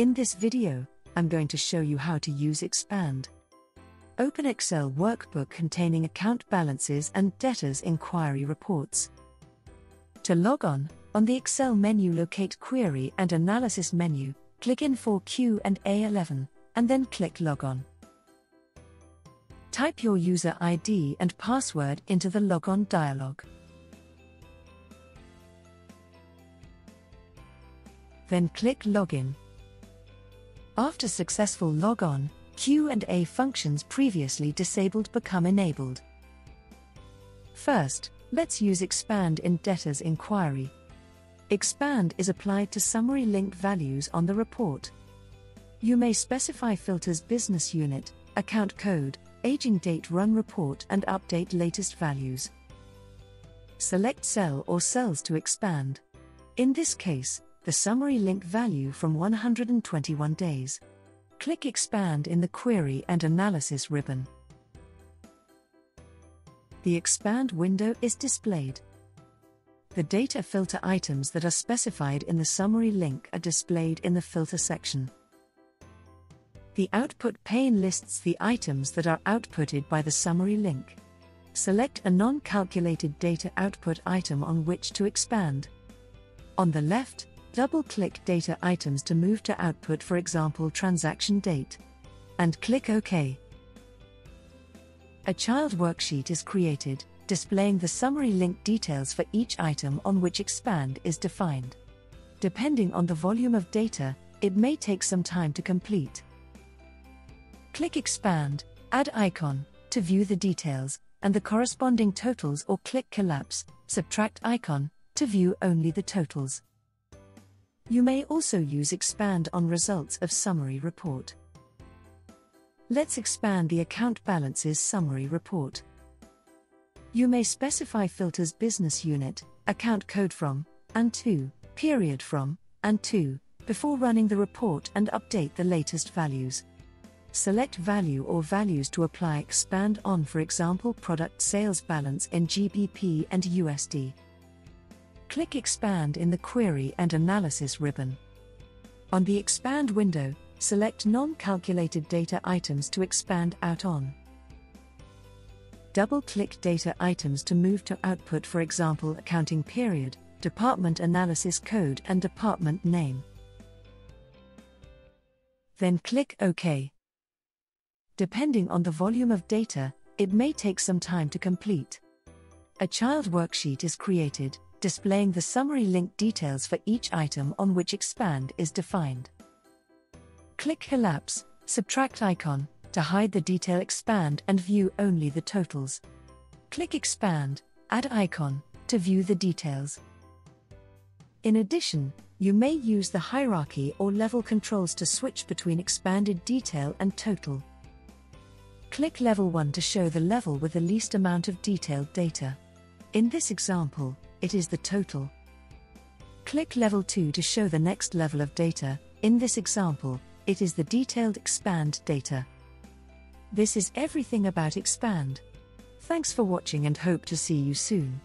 In this video, I'm going to show you how to use Expand. Open Excel workbook containing account balances and debtors inquiry reports. To log on, on the Excel menu locate Query and Analysis menu, click Infor Q and A11, and then click Log On. Type your user ID and password into the Logon dialog. Then click Login. After successful logon, Q and A functions previously disabled become enabled. First, let's use expand in debtors inquiry. Expand is applied to summary linked values on the report. You may specify filters business unit, account code, aging date run report and update latest values. Select cell or cells to expand. In this case, the summary link value from 121 days. Click Expand in the Query and Analysis ribbon. The Expand window is displayed. The data filter items that are specified in the summary link are displayed in the filter section. The output pane lists the items that are outputted by the summary link. Select a non calculated data output item on which to expand. On the left, Double click data items to move to output, for example, transaction date. And click OK. A child worksheet is created, displaying the summary link details for each item on which expand is defined. Depending on the volume of data, it may take some time to complete. Click Expand, Add Icon, to view the details, and the corresponding totals, or click Collapse, Subtract Icon, to view only the totals. You may also use Expand on results of summary report. Let's expand the account balances summary report. You may specify filters business unit, account code from, and to, period from, and to, before running the report and update the latest values. Select value or values to apply expand on, for example, product sales balance in GBP and USD. Click Expand in the Query and Analysis ribbon. On the Expand window, select non-calculated data items to expand out on. Double-click data items to move to output for example accounting period, department analysis code and department name. Then click OK. Depending on the volume of data, it may take some time to complete. A child worksheet is created, displaying the summary link details for each item on which expand is defined. Click Collapse, Subtract icon, to hide the detail expand and view only the totals. Click Expand, Add icon, to view the details. In addition, you may use the hierarchy or level controls to switch between expanded detail and total. Click Level 1 to show the level with the least amount of detailed data. In this example, it is the total. Click Level 2 to show the next level of data, in this example, it is the detailed expand data. This is everything about expand. Thanks for watching and hope to see you soon.